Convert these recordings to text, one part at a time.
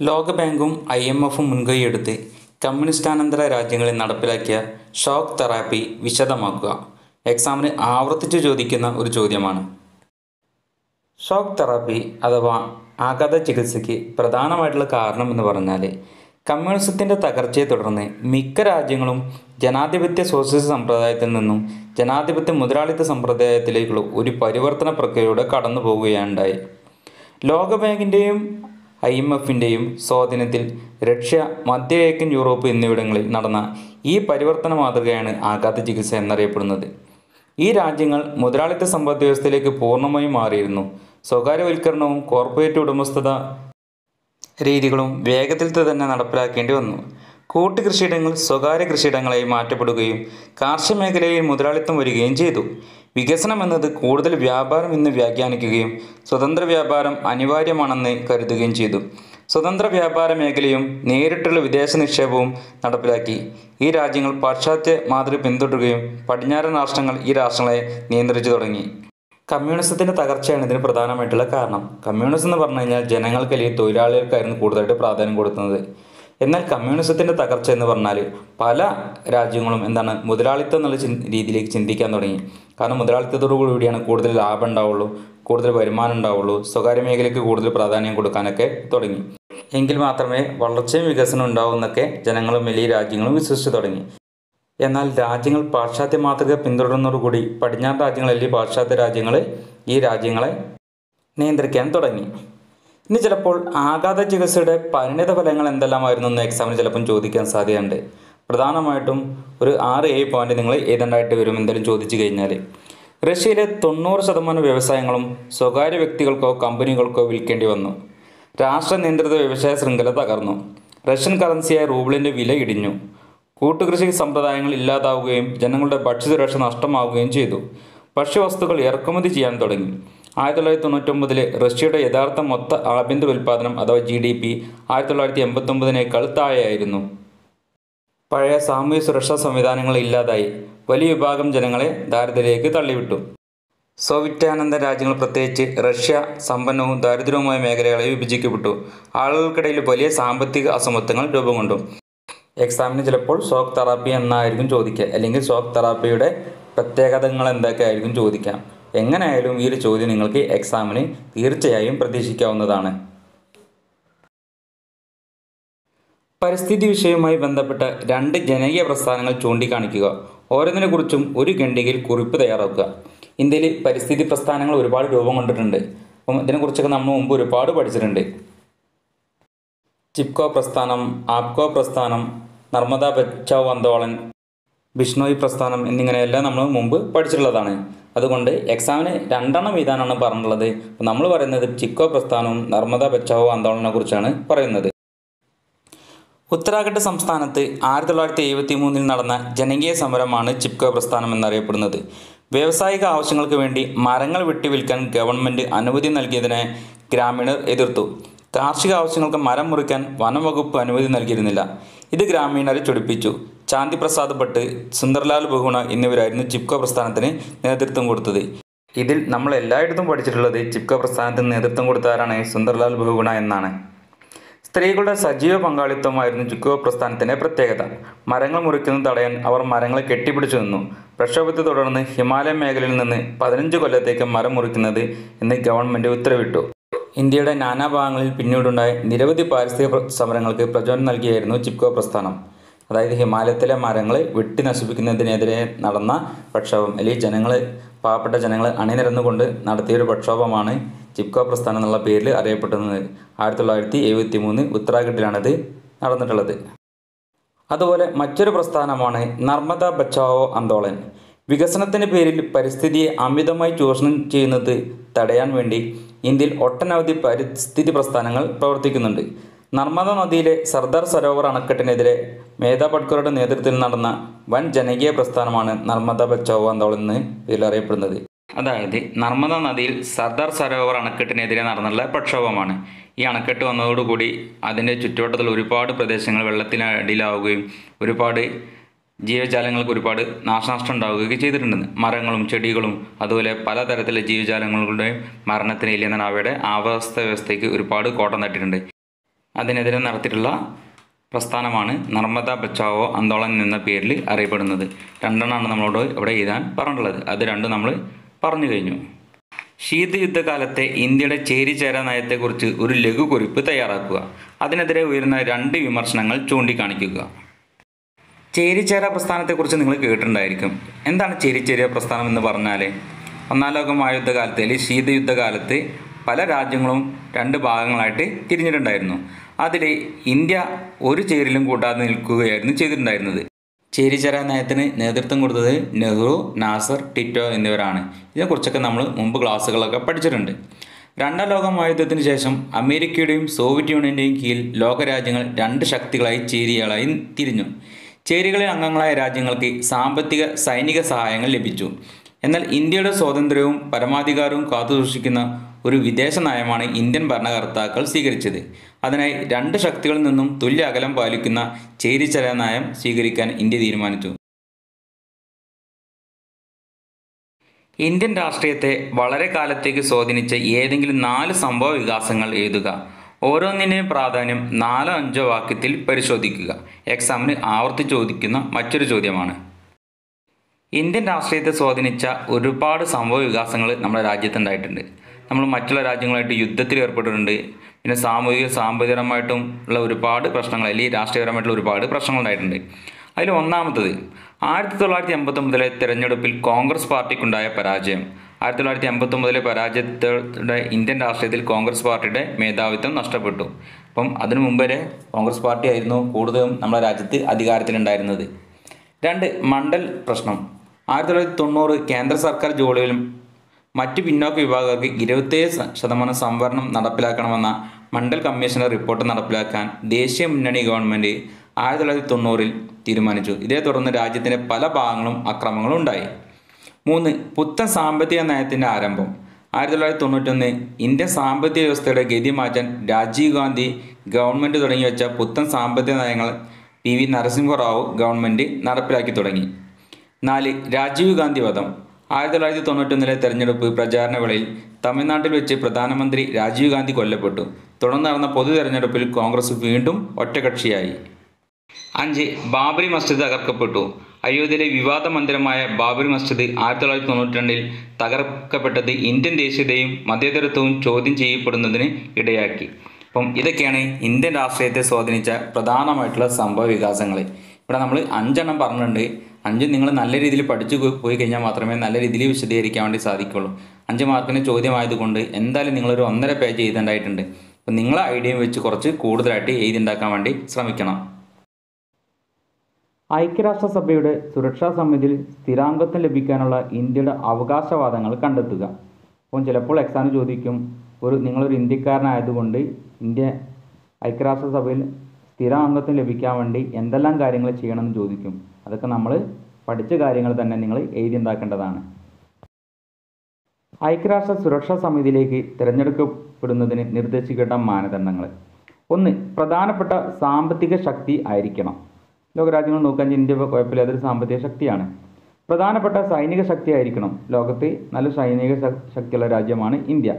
ലോകബാങ്കും I M എഫും മുൻകൈയെടുത്ത് കമ്മ്യൂണിസ്റ്റാനന്തര രാജ്യങ്ങളിൽ നടപ്പിലാക്കിയ ഷോക്ക് തെറാപ്പി വിശദമാക്കുക. എക്സാമിന് ആവർത്തിച്ചു ചോദിക്കുന്ന ഒരു ചോദ്യമാണ്. ഷോക്ക് തെറാപ്പി അഥവാ ആഘാത ചികിത്സയ്ക്ക് പ്രധാനമായിട്ടുള്ള കാരണം എന്ന് പറഞ്ഞാൽ കമ്മ്യൂണിസത്തിന്റെ തകർച്ചയെ തുടർന്ന് മിക്ക രാജ്യങ്ങളും ജനാധിപത്യ സോഷ്യലിസ്റ്റ് സമ്പ്രദായത്തിൽ നിന്നും ജനാധിപത്യ മുതലാളിത്ത സമ്പ്രദായത്തിലേക്കുള്ള ഒരു പരിവർത്തന പ്രക്രിയയുടെ കടന്നു പോവുകയുണ്ടായി ലോകബാങ്കിന്റെയും ഐ എം എഫിന്റെയും സ്വാധീനത്തിൽ റഷ്യ മധ്യകിഴക്കൻ യൂറോപ്പ് എന്നിവിടങ്ങളിൽ നടന്ന ഈ പരിവർത്തന മാതൃകയാണ് ആഘാത ചികിത്സ എന്നറിയപ്പെടുന്നത്. ഈ രാജ്യങ്ങൾ മുതലാളിത്ത സമ്പദ് വ്യവസ്ഥയിലേക്ക് പൂർണമായും മാറിയിരുന്നു. സ്വകാര്യവൽക്കരണവും കോർപ്പറേറ്റ് ഉടമസ്ഥത രീതികളും വേഗത്തിൽ തന്നെ നടപ്പിലാക്കേണ്ടി വന്നു. കൂട്ടുകൃഷിയിടങ്ങൾ സ്വകാര്യ കൃഷിയിടങ്ങളായി മാറ്റപ്പെടുകയും കാർഷിക മേഖലയിൽ മുതലാളിത്തം വരികയും ചെയ്തു. വികസനം എന്നത് കൂടുതൽ വ്യാപാരം എന്ന് വ്യാഖ്യാനിക്കുകയും സ്വതന്ത്ര വ്യാപാരം അനിവാര്യമാണെന്ന് കരുതുകയും ചെയ്തു. സ്വതന്ത്ര വ്യാപാര മേഖലയും നേരിട്ടുള്ള വിദേശ നിക്ഷേപവും നടപ്പിലാക്കി. ഈ രാജ്യങ്ങൾ പാശ്ചാത്യ മാതൃക പിന്തുടരുകയും പടിഞ്ഞാറൻ രാഷ്ട്രങ്ങൾ ഈ രാഷ്ട്രങ്ങളെ നിയന്ത്രിച്ചു തുടങ്ങി. കമ്മ്യൂണിസത്തിന്റെ തകർച്ചയാണ് ഇതിന് പ്രധാനമായിട്ടുള്ള കാരണം. കമ്മ്യൂണിസം എന്ന് പറഞ്ഞു കഴിഞ്ഞാൽ ജനങ്ങൾക്കല്ലെങ്കിൽ തൊഴിലാളികൾക്കായിരുന്നു കൂടുതലായിട്ട് പ്രാധാന്യം കൊടുക്കുന്നത്. എന്നാൽ കമ്മ്യൂണിസത്തിന്റെ തകർച്ച എന്ന് പറഞ്ഞാൽ പല രാജ്യങ്ങളും എന്താണ് മുതലാളിത്തം എന്നുള്ള രീതിയിലേക്ക് ചിന്തിക്കാൻ തുടങ്ങി. കാരണം മുതലാളിത്തത്തോടു കൂടിയാണ് കൂടുതൽ ലാഭം ഉണ്ടാവുള്ളൂ കൂടുതൽ വരുമാനം ഉണ്ടാവുള്ളൂ സ്വകാര്യ മേഖലയ്ക്ക് കൂടുതൽ പ്രാധാന്യം കൊടുക്കാനൊക്കെ തുടങ്ങി. എങ്കിൽ മാത്രമേ വളർച്ചയും വികസനം ഉണ്ടാവുമെന്നൊക്കെ ജനങ്ങളും വലിയ രാജ്യങ്ങളും വിശ്വസിച്ചു തുടങ്ങി. എന്നാൽ രാജ്യങ്ങൾ പാശ്ചാത്യ മാതൃക പിന്തുടരുന്നതോടുകൂടി പടിഞ്ഞാറ് രാജ്യങ്ങൾ അല്ലെങ്കിൽ പാശ്ചാത്യ രാജ്യങ്ങൾ ഈ രാജ്യങ്ങളെ നിയന്ത്രിക്കാൻ തുടങ്ങി. ഇനി ചിലപ്പോൾ ആഘാത ചികിത്സയുടെ പരിണിത ഫലങ്ങൾ എന്തെല്ലാമായിരുന്നു എന്ന് എക്സാമിന് ചിലപ്പം ചോദിക്കാൻ സാധ്യതയുണ്ട്. പ്രധാനമായിട്ടും ഒരു ആറ് ഏഴ് പോയിന്റ് നിങ്ങൾ എഴുതേണ്ടതായിട്ട് വരും എന്തെങ്കിലും ചോദിച്ചു കഴിഞ്ഞാൽ റഷ്യയിലെ തൊണ്ണൂറ് ശതമാനം വ്യവസായങ്ങളും സ്വകാര്യ വ്യക്തികൾക്കോ കമ്പനികൾക്കോ വിൽക്കേണ്ടി വന്നു. രാഷ്ട്ര നിയന്ത്രിത വ്യവസായ ശൃംഖല തകർന്നു. റഷ്യൻ കറൻസിയായ റൂബിളിന്റെ വില ഇടിഞ്ഞു. കൂട്ടുകൃഷി സമ്പ്രദായങ്ങൾ ഇല്ലാതാവുകയും ജനങ്ങളുടെ ഭക്ഷ്യസുരക്ഷ നഷ്ടമാവുകയും ചെയ്തു. ഭക്ഷ്യവസ്തുക്കൾ ഇറക്കുമതി ചെയ്യാൻ തുടങ്ങി. ആയിരത്തി തൊള്ളായിരത്തി തൊണ്ണൂറ്റൊമ്പതിലെ റഷ്യയുടെ യഥാർത്ഥ മൊത്ത ആഭ്യന്തര ഉൽപ്പാദനം അഥവാ ജി ഡി പി ആയിരത്തി തൊള്ളായിരത്തി എൺപത്തൊമ്പതിനേക്കാൾ താഴെയായിരുന്നു പഴയ സാമൂഹ്യ സുരക്ഷാ സംവിധാനങ്ങൾ ഇല്ലാതായി. വലിയ വിഭാഗം ജനങ്ങളെ ദാരിദ്ര്യത്തിലേക്ക് തള്ളിവിട്ടു. സോവിയറ്റാനന്ത രാജ്യങ്ങൾ പ്രത്യേകിച്ച് റഷ്യ സമ്പന്നവും ദാരിദ്ര്യവുമായ മേഖലകളെ വിഭജിക്കപ്പെട്ടു. ആളുകൾക്കിടയിൽ വലിയ സാമ്പത്തിക അസമത്വങ്ങൾ രൂപം കൊണ്ടു. എക്സാമിന് ചിലപ്പോൾ ഷോക്ക് തെറാപ്പി എന്നായിരിക്കും ചോദിക്കുക. അല്ലെങ്കിൽ ഷോക്ക് തെറാപ്പിയുടെ പ്രത്യേകതകൾ എന്തൊക്കെയായിരിക്കും ചോദിക്കാം. എങ്ങനെയായാലും ഈ ഒരു ചോദ്യം നിങ്ങൾക്ക് എക്സാമിന് തീർച്ചയായും പ്രതീക്ഷിക്കാവുന്നതാണ്. പരിസ്ഥിതി വിഷയവുമായി ബന്ധപ്പെട്ട രണ്ട് ജനകീയ പ്രസ്ഥാനങ്ങൾ ചൂണ്ടിക്കാണിക്കുക. ഓരോന്നിനെക്കുറിച്ചും ഒരു ഖണ്ഡികയിൽ കുറിപ്പ് തയ്യാറാക്കുക. ഇന്ത്യയിൽ പരിസ്ഥിതി പ്രസ്ഥാനങ്ങൾ ഒരുപാട് രൂപം കൊണ്ടിട്ടുണ്ട്. അപ്പം ഇതിനെക്കുറിച്ചൊക്കെ നമ്മൾ മുമ്പ് ഒരുപാട് പഠിച്ചിട്ടുണ്ട്. ചിപ്കോ പ്രസ്ഥാനം ആപ്കോ പ്രസ്ഥാനം നർമ്മദ ബച്ചാവ് ആന്തോളൻ ബിഷ്ണോയി പ്രസ്ഥാനം എന്നിങ്ങനെയെല്ലാം നമ്മൾ മുമ്പ് പഠിച്ചിട്ടുള്ളതാണ്. അതുകൊണ്ട് എക്സാമിന് രണ്ടെണ്ണം എഴുതാനാണ് പറഞ്ഞിട്ടുള്ളത്. നമ്മൾ പറയുന്നത് ചിക്കോ പ്രസ്ഥാനവും നർമ്മദ ബച്ചാവോ ആന്തോളനെ കുറിച്ചാണ് പറയുന്നത്. ഉത്തരാഖണ്ഡ് സംസ്ഥാനത്ത് ആയിരത്തി തൊള്ളായിരത്തി എഴുപത്തി മൂന്നിൽ നടന്ന ജനകീയ സമരമാണ് ചിപ്കോ പ്രസ്ഥാനം എന്നറിയപ്പെടുന്നത്. വ്യാവസായിക ആവശ്യങ്ങൾക്ക് വേണ്ടി മരങ്ങൾ വെട്ടി വിൽക്കാൻ ഗവൺമെന്റ് അനുമതി നൽകിയതിനെ ഗ്രാമീണർ എതിർത്തു. കാർഷിക ആവശ്യങ്ങൾക്ക് മരം മുറിക്കാൻ വനം വകുപ്പ് അനുമതി നൽകിയിരുന്നില്ല. ഇത് ഗ്രാമീണരെ ചൊടിപ്പിച്ചു. ചാന്തി പ്രസാദ് ഭട്ട് സുന്ദർലാൽ ബഹുണ എന്നിവരായിരുന്നു ചിപ്കോ പ്രസ്ഥാനത്തിന് നേതൃത്വം കൊടുത്തത്. ഇതിൽ നമ്മൾ എല്ലായിടത്തും പഠിച്ചിട്ടുള്ളത് ചിപ്കോ പ്രസ്ഥാനത്തിന് നേതൃത്വം കൊടുത്തവരാണ് സുന്ദർലാൽ ബഹുഗുണ എന്നാണ്. സ്ത്രീകളുടെ സജീവ പങ്കാളിത്തമായിരുന്നു ചിക്കോ പ്രസ്ഥാനത്തിന്റെ പ്രത്യേകത. മരങ്ങൾ മുറിക്കുന്നത് തടയാൻ അവർ മരങ്ങളെ കെട്ടിപ്പിടിച്ചു നിന്നു. പ്രക്ഷോഭത്തെ തുടർന്ന് ഹിമാലയ മേഖലയിൽ നിന്ന് പതിനഞ്ച് കൊല്ലത്തേക്ക് മരം മുറിക്കുന്നത് എന്ന് ഗവൺമെന്റ് ഉത്തരവിട്ടു. ഇന്ത്യയുടെ നാനാഭാഗങ്ങളിൽ പിന്നീടുണ്ടായ നിരവധി പാരിസ്ഥിതിക സമരങ്ങൾക്ക് പ്രചോദനം നൽകിയായിരുന്നു ചിപ്കോ പ്രസ്ഥാനം. അതായത് ഹിമാലയത്തിലെ മരങ്ങൾ വെട്ടി നശിപ്പിക്കുന്നതിനെതിരെ നടന്ന പ്രക്ഷോഭം. അല്ലെങ്കിൽ ജനങ്ങൾ പാവപ്പെട്ട ജനങ്ങൾ അണിനിരന്നുകൊണ്ട് നടത്തിയൊരു പ്രക്ഷോഭമാണ് ചിപ്കോ പ്രസ്ഥാനം എന്നുള്ള പേരിൽ അറിയപ്പെടുന്നത് ആയിരത്തി തൊള്ളായിരത്തി എഴുപത്തി മൂന്ന് ഉത്തരാഖണ്ഡിലാണിത് നടന്നിട്ടുള്ളത്. അതുപോലെ മറ്റൊരു പ്രസ്ഥാനമാണ് നർമ്മദ ബച്ചാവോ ആന്തോളൻ വികസനത്തിന്റെ പേരിൽ പരിസ്ഥിതിയെ അമിതമായി ചൂഷണം ചെയ്യുന്നത് തടയാൻ വേണ്ടി ഇന്ത്യയിൽ ഒട്ടനവധി പരിസ്ഥിതി പ്രസ്ഥാനങ്ങൾ പ്രവർത്തിക്കുന്നുണ്ട്. നർമ്മദ നദിയിലെ സർദാർ സരോവർ അണക്കെട്ടിനെതിരെ മേധാ പട്കറുടെ നേതൃത്വത്തിൽ നടന്ന വൻ ജനകീയ പ്രസ്ഥാനമാണ് നർമ്മദ ബച്ചാവോ ആന്തോളൻ എന്ന് ഇതിലറിയപ്പെടുന്നത് അതായത് നർമ്മദ നദിയിൽ സർദാർ സരോവർ അണക്കെട്ടിനെതിരെ നടന്നുള്ള പ്രക്ഷോഭമാണ്. ഈ അണക്കെട്ട് വന്നതോടുകൂടി അതിന്റെ ചുറ്റുവട്ടത്തിൽ ഒരുപാട് പ്രദേശങ്ങൾ വെള്ളത്തിനടിയിലാവുകയും ഒരുപാട് ജീവജാലങ്ങൾക്ക് ഒരുപാട് നാശനഷ്ടം ഉണ്ടാവുകയൊക്കെ ചെയ്തിട്ടുണ്ട് മരങ്ങളും ചെടികളും അതുപോലെ പലതരത്തിലെ ജീവജാലങ്ങളുടെയും മരണത്തിന് ഇല്ലെന്നാണ് അവയുടെ ആവാസ വ്യവസ്ഥയ്ക്ക് ഒരുപാട് കോട്ടം തട്ടിയിട്ടുണ്ട്. അതിനെതിരെ നടത്തിയിട്ടുള്ള പ്രസ്ഥാനമാണ് നർമ്മദ ബച്ചാവോ ആന്തോളൻ എന്ന പേരിൽ അറിയപ്പെടുന്നത്. രണ്ടെണ്ണമാണ് നമ്മളോട് ഇവിടെ എഴുതാൻ പറഞ്ഞിട്ടുള്ളത്. അത് രണ്ടും നമ്മൾ പറഞ്ഞു കഴിഞ്ഞു. ശീതയുദ്ധകാലത്തെ ഇന്ത്യയുടെ ചേരിചേരാ നയത്തെക്കുറിച്ച് ഒരു ലഘുകുറിപ്പ് തയ്യാറാക്കുക. അതിനെതിരെ ഉയരുന്ന രണ്ട് വിമർശനങ്ങൾ ചൂണ്ടിക്കാണിക്കുക. ചേരിചേര പ്രസ്ഥാനത്തെക്കുറിച്ച് നിങ്ങൾ കേട്ടിട്ടുണ്ടായിരിക്കും. എന്താണ് ചേരിചേര പ്രസ്ഥാനം എന്ന് പറഞ്ഞാൽ ഒന്നാം ലോക മഹായുദ്ധകാലത്ത് അല്ലെങ്കിൽ ശീതയുദ്ധകാലത്ത് പല രാജ്യങ്ങളും രണ്ട് ഭാഗങ്ങളായിട്ട് തിരിഞ്ഞിട്ടുണ്ടായിരുന്നു. അതിൽ ഇന്ത്യ ഒരു ചേരിലും കൂട്ടാതെ നിൽക്കുകയായിരുന്നു ചെയ്തിട്ടുണ്ടായിരുന്നത്. ചേരിചേര നയത്തിന് നേതൃത്വം കൊടുത്തത് നെഹ്റു നാസർ ടിറ്റോ എന്നിവരാണ്. ഇതിനെക്കുറിച്ചൊക്കെ നമ്മൾ മുമ്പ് ക്ലാസ്സുകളൊക്കെ പഠിച്ചിട്ടുണ്ട്. രണ്ടാം ലോക മഹായുദ്ധത്തിന് ശേഷം അമേരിക്കയുടെയും സോവിയറ്റ് യൂണിയന്റെയും കീഴിൽ ലോകരാജ്യങ്ങൾ രണ്ട് ശക്തികളായി ചേരികളായി തിരിഞ്ഞു. ചേരികളിൽ അംഗങ്ങളായ രാജ്യങ്ങൾക്ക് സാമ്പത്തിക സൈനിക സഹായങ്ങൾ ലഭിച്ചു. എന്നാൽ ഇന്ത്യയുടെ സ്വാതന്ത്ര്യവും പരമാധികാരവും കാത്തുസൂക്ഷിക്കുന്ന ഒരു വിദേശ നയമാണ് ഇന്ത്യൻ ഭരണകർത്താക്കൾ സ്വീകരിച്ചത്. അതിനായി രണ്ട് ശക്തികളിൽ നിന്നും തുല്യ അകലം പാലിക്കുന്ന ചേരിചര നയം സ്വീകരിക്കാൻ ഇന്ത്യ തീരുമാനിച്ചു. ഇന്ത്യൻ രാഷ്ട്രീയത്തെ വളരെ കാലത്തേക്ക് സ്വാധീനിച്ച ഏതെങ്കിലും നാല് സംഭവ വികാസങ്ങൾ എഴുതുക. ഓരോന്നിന്റെയും പ്രാധാന്യം നാലോ അഞ്ചോ വാക്യത്തിൽ പരിശോധിക്കുക. എക്സാമിന് ആവർത്തി ചോദിക്കുന്ന മറ്റൊരു ചോദ്യമാണ്. ഇന്ത്യൻ രാഷ്ട്രീയത്തെ സ്വാധീനിച്ച ഒരുപാട് സംഭവ വികാസങ്ങൾ നമ്മുടെ രാജ്യത്തുണ്ടായിട്ടുണ്ട്. നമ്മൾ മറ്റുള്ള രാജ്യങ്ങളായിട്ട് യുദ്ധത്തിൽ ഏർപ്പെട്ടിട്ടുണ്ട്. പിന്നെ സാമൂഹിക സാമ്പത്തികപരമായിട്ടും ഉള്ള ഒരുപാട് പ്രശ്നങ്ങൾ അല്ലെങ്കിൽ രാഷ്ട്രീയപരമായിട്ടുള്ള ഒരുപാട് പ്രശ്നങ്ങൾ ഉണ്ടായിട്ടുണ്ട്. അതിൽ ഒന്നാമത്തത് ആയിരത്തി തൊള്ളായിരത്തി എൺപത്തൊമ്പതിലെ തെരഞ്ഞെടുപ്പിൽ കോൺഗ്രസ് പാർട്ടിക്കുണ്ടായ പരാജയം. ആയിരത്തി തൊള്ളായിരത്തി എൺപത്തൊമ്പതിലെ പരാജയത്തോടെ ഇന്ത്യൻ രാഷ്ട്രീയത്തിൽ കോൺഗ്രസ് പാർട്ടിയുടെ മേധാവിത്വം നഷ്ടപ്പെട്ടു. അപ്പം അതിനു മുമ്പ് വരെ കോൺഗ്രസ് പാർട്ടി ആയിരുന്നു കൂടുതലും നമ്മുടെ രാജ്യത്ത് അധികാരത്തിലുണ്ടായിരുന്നത്. രണ്ട് മണ്ഡൽ പ്രശ്നം. ആയിരത്തി തൊള്ളായിരത്തി തൊണ്ണൂറ് കേന്ദ്ര സർക്കാർ ജോലികളും മറ്റ് പിന്നോക്ക വിഭാഗങ്ങൾക്ക് ഇരുപത്തേഴ് ശതമാനം സംവരണം നടപ്പിലാക്കണമെന്ന മണ്ഡൽ കമ്മീഷന്റെ റിപ്പോർട്ട് നടപ്പിലാക്കാൻ ദേശീയ മുന്നണി ഗവൺമെന്റ് ആയിരത്തി തൊള്ളായിരത്തി തൊണ്ണൂറിൽ തീരുമാനിച്ചു. ഇതേ തുടർന്ന് രാജ്യത്തിന്റെ പല ഭാഗങ്ങളും അക്രമങ്ങളും ഉണ്ടായി മൂന്ന് പുത്തൻ സാമ്പത്തിക നയത്തിന്റെ ആരംഭം. ആയിരത്തി തൊള്ളായിരത്തി തൊണ്ണൂറ്റൊന്ന് ഇന്ത്യൻ സാമ്പത്തിക വ്യവസ്ഥയുടെ ഗതി മാറ്റാൻ രാജീവ് ഗാന്ധി ഗവൺമെന്റ് തുടങ്ങി വെച്ച പുത്തൻ സാമ്പത്തിക നയങ്ങൾ പി വി നരസിംഹറാവു ഗവൺമെന്റ് നടപ്പിലാക്കി തുടങ്ങി. നാല് രാജീവ് ഗാന്ധി വധം. ആയിരത്തി തൊള്ളായിരത്തി തൊണ്ണൂറ്റൊന്നിലെ തെരഞ്ഞെടുപ്പ് പ്രചാരണ വേളയിൽ തമിഴ്നാട്ടിൽ വെച്ച് പ്രധാനമന്ത്രി രാജീവ് ഗാന്ധി കൊല്ലപ്പെട്ടു. തുടർന്ന് നടന്ന പൊതു തെരഞ്ഞെടുപ്പിൽ കോൺഗ്രസ് വീണ്ടും ഒറ്റകക്ഷിയായി. അഞ്ച് ബാബറി മസ്ജിദ് തകർക്കപ്പെട്ടു. അയോധ്യയിലെ വിവാദ മന്ദിരമായ ബാബറി മസ്ജിദ് ആയിരത്തി തൊള്ളായിരത്തി തൊണ്ണൂറ്റി രണ്ടിൽ തകർക്കപ്പെട്ടത് ഇന്ത്യൻ ദേശീയതയും മതേതരത്വവും ചോദ്യം ചെയ്യപ്പെടുന്നതിന് ഇടയാക്കി. അപ്പം ഇതൊക്കെയാണ് ഇന്ത്യൻ രാഷ്ട്രീയത്തെ സ്വാധീനിച്ച പ്രധാനമായിട്ടുള്ള സംഭവ വികാസങ്ങൾ ഇവിടെ നമ്മൾ അഞ്ചെണ്ണം പറഞ്ഞിട്ടുണ്ട്. അഞ്ച് നിങ്ങൾ നല്ല രീതിയിൽ പഠിച്ചു പോയി കഴിഞ്ഞാൽ മാത്രമേ നല്ല രീതിയിൽ വിശദീകരിക്കാൻ വേണ്ടി സാധിക്കുള്ളൂ. അഞ്ച് മാർക്കിന് ചോദ്യമായതുകൊണ്ട് എന്തായാലും നിങ്ങളൊരു ഒന്നര പേജ് എഴുതേണ്ടതായിട്ടുണ്ട്. അപ്പം നിങ്ങളെ ഐഡിയയും വെച്ച് കുറച്ച് കൂടുതലായിട്ട് എഴുതി ഉണ്ടാക്കാൻ വേണ്ടി ശ്രമിക്കണം. ഐക്യരാഷ്ട്രസഭയുടെ സുരക്ഷാ സമിതിയിൽ സ്ഥിരാംഗത്വം ലഭിക്കാനുള്ള ഇന്ത്യയുടെ അവകാശവാദങ്ങൾ കണ്ടെത്തുക. അപ്പം ചിലപ്പോൾ എക്സാമിന് ചോദിക്കും ഒരു നിങ്ങളൊരു ഇന്ത്യക്കാരനായതുകൊണ്ട് ഇന്ത്യ ഐക്യരാഷ്ട്രസഭയിൽ സ്ഥിരാംഗത്വം ലഭിക്കാൻ വേണ്ടി എന്തെല്ലാം കാര്യങ്ങൾ ചെയ്യണമെന്ന് ചോദിക്കും. അതൊക്കെ നമ്മൾ പഠിച്ച കാര്യങ്ങൾ തന്നെ നിങ്ങൾ എഴുതിയുണ്ടാക്കേണ്ടതാണ് ഐക്യരാഷ്ട്ര സുരക്ഷാ സമിതിയിലേക്ക് തിരഞ്ഞെടുക്കപ്പെടുന്നതിന് നിർദ്ദേശിക്കേണ്ട മാനദണ്ഡങ്ങൾ. ഒന്ന് പ്രധാനപ്പെട്ട സാമ്പത്തിക ശക്തി ആയിരിക്കണം. ലോകരാജ്യങ്ങൾ നോക്കാൻ ഇന്ത്യ കുഴപ്പമില്ല. അതൊരു സാമ്പത്തിക ശക്തിയാണ്. പ്രധാനപ്പെട്ട സൈനിക ശക്തിയായിരിക്കണം. ലോകത്ത് നല്ല സൈനിക ശക്തിയുള്ള രാജ്യമാണ് ഇന്ത്യ.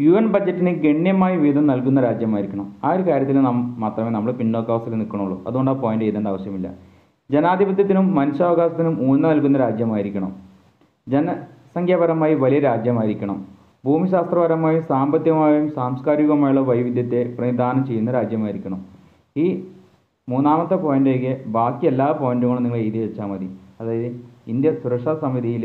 യു എൻ ബഡ്ജറ്റിന് ഗണ്യമായ വീതം നൽകുന്ന രാജ്യമായിരിക്കണം. ആ ഒരു കാര്യത്തിൽ നാം മാത്രമേ നമ്മൾ പിന്നോക്കാവസ്ഥയിൽ നിൽക്കണുള്ളൂ. അതുകൊണ്ട് ആ പോയിന്റ് എഴുതേണ്ട ആവശ്യമില്ല. ജനാധിപത്യത്തിനും മനുഷ്യാവകാശത്തിനും ഊന്നൽ നൽകുന്ന രാജ്യമായിരിക്കണം. ജനസംഖ്യാപരമായി വലിയ രാജ്യമായിരിക്കണം. ഭൂമിശാസ്ത്രപരമായും സാമ്പത്തികമായും സാംസ്കാരികമായുള്ള വൈവിധ്യത്തെ പ്രതിദാനം ചെയ്യുന്ന രാജ്യമായിരിക്കണം. ഈ മൂന്നാമത്തെ പോയിന്റ് ഒഴികെ ബാക്കി എല്ലാ പോയിന്റുകളും നിങ്ങൾ എഴുതി വെച്ചാൽ മതി. അതായത് ഇന്ത്യ സുരക്ഷാ സമിതിയിൽ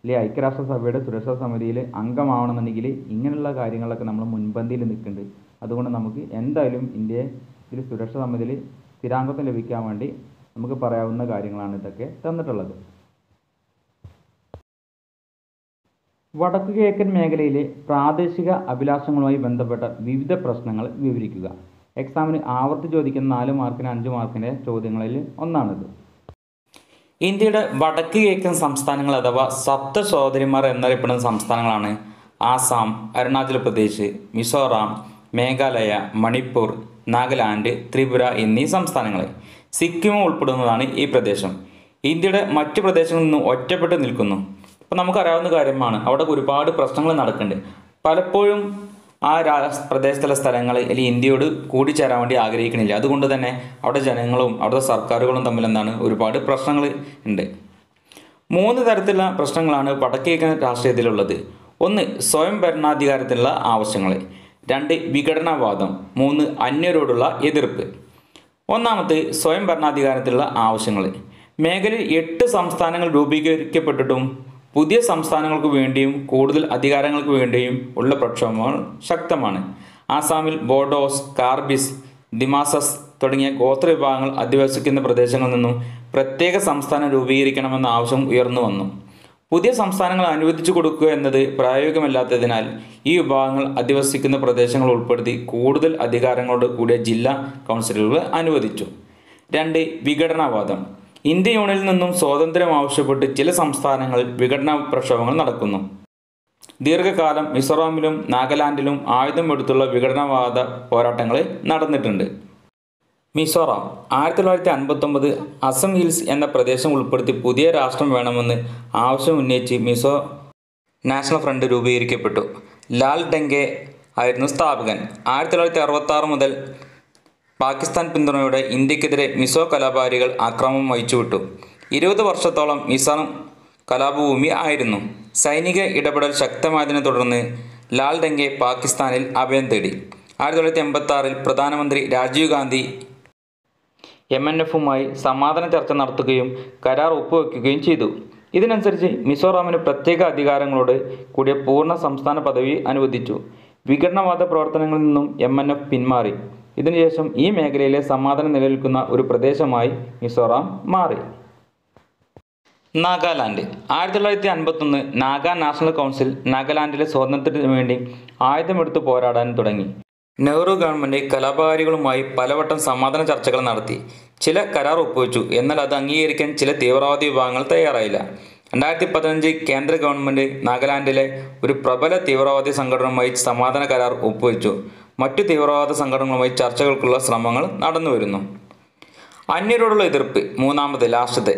അല്ലെ ഐക്യരാഷ്ട്ര സഭയുടെ സുരക്ഷാ സമിതിയിൽ അംഗമാവണമെന്നുണ്ടെങ്കിൽ ഇങ്ങനെയുള്ള കാര്യങ്ങളൊക്കെ നമ്മൾ മുൻപന്തിയിൽ നിൽക്കുന്നുണ്ട്. അതുകൊണ്ട് നമുക്ക് എന്തായാലും ഇന്ത്യയെ ഇതിൽ സുരക്ഷാ സമിതിയിൽ സ്ഥിരാംഗത്വം ലഭിക്കാൻ വേണ്ടി നമുക്ക് പറയാവുന്ന കാര്യങ്ങളാണ് ഇതൊക്കെ തന്നിട്ടുള്ളത്. വടക്കു കിഴക്കൻ മേഖലയിലെ പ്രാദേശിക അഭിലാഷങ്ങളുമായി ബന്ധപ്പെട്ട വിവിധ പ്രശ്നങ്ങൾ വിവരിക്കുക. എക്സാമിന് ആവർത്തി ചോദിക്കുന്ന നാല് മാർക്കിന് അഞ്ച് മാർക്കിന്റെ ചോദ്യങ്ങളിൽ ഒന്നാണിത്. ഇന്ത്യയുടെ വടക്ക് കിഴക്കൻ സംസ്ഥാനങ്ങൾ അഥവാ സപ്ത സഹോദരിമാർ എന്നറിയപ്പെടുന്ന സംസ്ഥാനങ്ങളാണ് ആസാം അരുണാചൽ പ്രദേശ് മിസോറാം മേഘാലയ മണിപ്പൂർ നാഗാലാൻഡ് ത്രിപുര എന്നീ സംസ്ഥാനങ്ങൾ സിക്കിമും ഉൾപ്പെടുന്നതാണ് ഈ പ്രദേശം. ഇന്ത്യയുടെ മറ്റു പ്രദേശങ്ങളിൽ നിന്നും ഒറ്റപ്പെട്ട് നിൽക്കുന്നു. അപ്പോൾ നമുക്കറിയാവുന്ന കാര്യമാണ് അവിടെ ഒരുപാട് പ്രശ്നങ്ങൾ നടക്കുന്നുണ്ട്. പലപ്പോഴും ആ പ്രദേശത്തുള്ള സ്ഥലങ്ങൾ അല്ലെങ്കിൽ ഇന്ത്യയോട് കൂടിച്ചേരാൻ വേണ്ടി ആഗ്രഹിക്കണില്ല. അതുകൊണ്ട് തന്നെ അവിടെ ജനങ്ങളും അവിടുത്തെ സർക്കാരുകളും തമ്മിൽ എന്താണ് ഒരുപാട് പ്രശ്നങ്ങൾ ഉണ്ട്. മൂന്ന് തരത്തിലുള്ള പ്രശ്നങ്ങളാണ് വടക്കേക്കൻ രാഷ്ട്രീയത്തിലുള്ളത്. ഒന്ന് സ്വയം ഭരണാധികാരത്തിനുള്ള ആവശ്യങ്ങൾ. രണ്ട് വിഘടനവാദം. മൂന്ന് അന്യരോടുള്ള എതിർപ്പ്. ഒന്നാമത്തെ സ്വയം ഭരണാധികാരത്തിലുള്ള ആവശ്യങ്ങൾ. മേഖലയിൽ എട്ട് സംസ്ഥാനങ്ങൾ രൂപീകരിക്കപ്പെട്ടിട്ടും പുതിയ സംസ്ഥാനങ്ങൾക്ക് വേണ്ടിയും കൂടുതൽ അധികാരങ്ങൾക്ക് വേണ്ടിയും ഉള്ള പ്രക്ഷോഭങ്ങൾ ശക്തമാണ്. ആസാമിൽ ബോഡോസ് കാർബിസ് ദിമാസസ് തുടങ്ങിയ ഗോത്ര വിഭാഗങ്ങൾ അധിവസിക്കുന്ന പ്രദേശങ്ങളിൽ നിന്നും പ്രത്യേക സംസ്ഥാനം രൂപീകരിക്കണമെന്ന ആവശ്യം ഉയർന്നു വന്നു. പുതിയ സംസ്ഥാനങ്ങൾ അനുവദിച്ചു കൊടുക്കുക എന്നത് പ്രായോഗികമല്ലാത്തതിനാൽ ഈ വിഭാഗങ്ങൾ അധിവസിക്കുന്ന പ്രദേശങ്ങൾ ഉൾപ്പെടുത്തി കൂടുതൽ അധികാരങ്ങളോട് കൂടിയ ജില്ലാ കൗൺസിലുകൾ അനുവദിച്ചു. രണ്ട് വിഘടനവാദം. ഇന്ത്യ യൂണിയനിൽ നിന്നും സ്വാതന്ത്ര്യം ആവശ്യപ്പെട്ട് ചില സംസ്ഥാനങ്ങളിൽ വിഘടന പ്രക്ഷോഭങ്ങൾ നടക്കുന്നു. ദീർഘകാലം മിസോറാമിലും നാഗാലാൻഡിലും ആയുധം എടുത്തുള്ള വിഘടനവാദ പോരാട്ടങ്ങൾ നടന്നിട്ടുണ്ട്. മിസോറാം ആയിരത്തി തൊള്ളായിരത്തി അൻപത്തൊമ്പത് അസം ഹിൽസ് എന്ന പ്രദേശം ഉൾപ്പെടുത്തി പുതിയ രാഷ്ട്രം വേണമെന്ന് ആവശ്യം ഉന്നയിച്ച് മിസോ നാഷണൽ ഫ്രണ്ട് രൂപീകരിക്കപ്പെട്ടു. ലാൽ ഡെങ്കെ ആയിരുന്നു സ്ഥാപകൻ. ആയിരത്തി തൊള്ളായിരത്തി അറുപത്തി ആറ് മുതൽ പാകിസ്ഥാൻ പിന്തുണയോടെ ഇന്ത്യക്കെതിരെ മിസോ കലാപാരികൾ ആക്രമണം വഹിച്ചുവിട്ടു. ഇരുപത് വർഷത്തോളം മിസോ കലാപഭൂമി ആയിരുന്നു. സൈനിക ഇടപെടൽ ശക്തമായതിനെ തുടർന്ന് ലാൽ ഡെങ്കെ പാകിസ്ഥാനിൽ അഭയം തേടി. ആയിരത്തി തൊള്ളായിരത്തി എൺപത്തി ആറിൽ പ്രധാനമന്ത്രി രാജീവ് ഗാന്ധി എം എൻ എഫുമായി സമാധാന ചർച്ച നടത്തുകയും കരാർ ഒപ്പുവെക്കുകയും ചെയ്തു. ഇതിനനുസരിച്ച് മിസോറാമിന് പ്രത്യേക അധികാരങ്ങളോട് കൂടിയ പൂർണ സംസ്ഥാന പദവി അനുവദിച്ചു. വിഘടനവാദ പ്രവർത്തനങ്ങളിൽ നിന്നും എം പിന്മാറി. ഇതിനുശേഷം ഈ മേഖലയിലെ സമാധാനം നിലനിൽക്കുന്ന ഒരു പ്രദേശമായി മിസോറാം മാറി. നാഗാലാൻഡ്. ആയിരത്തി തൊള്ളായിരത്തി അൻപത്തൊന്ന് നാഗാ നാഷണൽ കൗൺസിൽ നാഗാലാൻഡിലെ സ്വാതന്ത്ര്യത്തിന് വേണ്ടി ആയുധമെടുത്ത് പോരാടാൻ തുടങ്ങി. നെഹ്റു ഗവൺമെന്റ് കലാപകാരികളുമായി പലവട്ടം സമാധാന ചർച്ചകൾ നടത്തി. ചില കരാർ ഒപ്പുവെച്ചു. എന്നാൽ അത് അംഗീകരിക്കാൻ ചില തീവ്രവാദി വിഭാഗങ്ങൾ തയ്യാറായില്ല. രണ്ടായിരത്തി പതിനഞ്ച് കേന്ദ്ര ഗവൺമെന്റ് നാഗാലാൻഡിലെ ഒരു പ്രബല തീവ്രവാദി സംഘടനയുമായി സമാധാന കരാർ ഒപ്പുവെച്ചു. മറ്റു തീവ്രവാദ സംഘടനകളുമായി ചർച്ചകൾക്കുള്ള ശ്രമങ്ങൾ നടന്നുവരുന്നു അന്യരോടുള്ള എതിർപ്പ് മൂന്നാമത് ലാസ്റ്റത്തെ.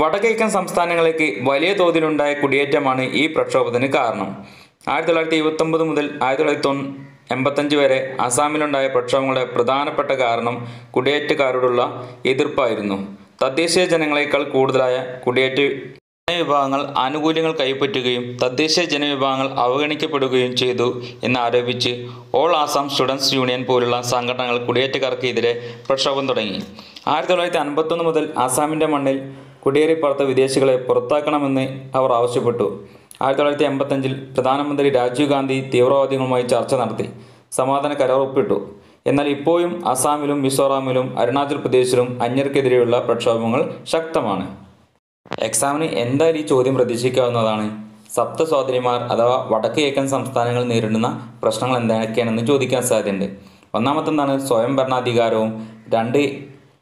വടക്കിഴക്കൻ സംസ്ഥാനങ്ങളിലേക്ക് വലിയ തോതിലുണ്ടായ കുടിയേറ്റമാണ് ഈ പ്രക്ഷോഭത്തിന് കാരണം. ആയിരത്തി തൊള്ളായിരത്തി ഇരുപത്തൊമ്പത് മുതൽ ആയിരത്തി തൊള്ളായിരത്തി എൺപത്തഞ്ച് വരെ അസാമിലുണ്ടായ പ്രക്ഷോഭങ്ങളുടെ പ്രധാനപ്പെട്ട കാരണം കുടിയേറ്റക്കാരോടുള്ള എതിർപ്പായിരുന്നു. തദ്ദേശീയ ജനങ്ങളെക്കാൾ കൂടുതലായ കുടിയേറ്റ ജനവിഭാഗങ്ങൾ ആനുകൂല്യങ്ങൾ കൈപ്പറ്റുകയും തദ്ദേശീയ ജനവിഭാഗങ്ങൾ അവഗണിക്കപ്പെടുകയും ചെയ്തു എന്നാരോപിച്ച് ഓൾ ആസാം സ്റ്റുഡൻസ് യൂണിയൻ പോലുള്ള സംഘടനകൾ കുടിയേറ്റക്കാർക്കെതിരെ പ്രക്ഷോഭം തുടങ്ങി. ആയിരത്തി തൊള്ളായിരത്തി അൻപത്തൊന്ന് മുതൽ ആസാമിന്റെ മണ്ണിൽ കുടിയേറിപ്പറത്ത വിദേശികളെ പുറത്താക്കണമെന്ന് അവർ ആവശ്യപ്പെട്ടു. ആയിരത്തി തൊള്ളായിരത്തി എൺപത്തഞ്ചിൽ പ്രധാനമന്ത്രി രാജീവ് ഗാന്ധി തീവ്രവാദികളുമായി ചർച്ച നടത്തി. സമാധാന കരാർ ഒപ്പിട്ടു. എന്നാൽ ഇപ്പോഴും അസാമിലും മിസോറാമിലും അരുണാചൽ പ്രദേശിലും അന്യർക്കെതിരെയുള്ള പ്രക്ഷോഭങ്ങൾ ശക്തമാണ്. എക്സാമിന് എന്തായാലും ഈ ചോദ്യം പ്രതീക്ഷിക്കാവുന്നതാണ്. സപ്ത സ്വാതിരിമാർ അഥവാ വടക്ക് കിഴക്കൻ സംസ്ഥാനങ്ങൾ നേരിടുന്ന പ്രശ്നങ്ങൾ എന്തൊക്കെയാണെന്ന് ചോദിക്കാൻ സാധ്യതയുണ്ട്. ഒന്നാമത്തെന്താണ്? സ്വയം ഭരണാധികാരവും രണ്ട്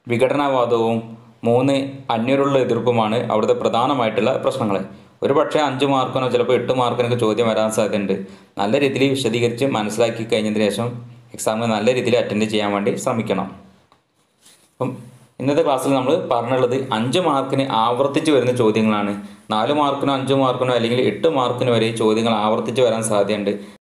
വിഘടനവാദവും മൂന്ന് അന്യരുള്ള എതിർപ്പുമാണ് അവിടുത്തെ പ്രധാനമായിട്ടുള്ള പ്രശ്നങ്ങൾ ഒരു പക്ഷേ അഞ്ച് മാർക്കിനോ ചിലപ്പോൾ എട്ട് മാർക്കിനൊക്കെ ചോദ്യം വരാൻ സാധ്യതയുണ്ട്. നല്ല രീതിയിൽ വിശദീകരിച്ച് മനസ്സിലാക്കി കഴിഞ്ഞതിന് ശേഷം എക്സാമിന് നല്ല രീതിയിൽ അറ്റൻഡ് ചെയ്യാൻ വേണ്ടി ശ്രമിക്കണം. അപ്പം ഇന്നത്തെ ക്ലാസ്സിൽ നമ്മൾ പറഞ്ഞുള്ളത് അഞ്ച് മാർക്കിന് ആവർത്തിച്ച് വരുന്ന ചോദ്യങ്ങളാണ്. നാല് മാർക്കിനോ അഞ്ച് മാർക്കിനോ അല്ലെങ്കിൽ എട്ട് മാർക്കിന് വരെ ചോദ്യങ്ങൾ ആവർത്തിച്ച് വരാൻ സാധ്യതയുണ്ട്.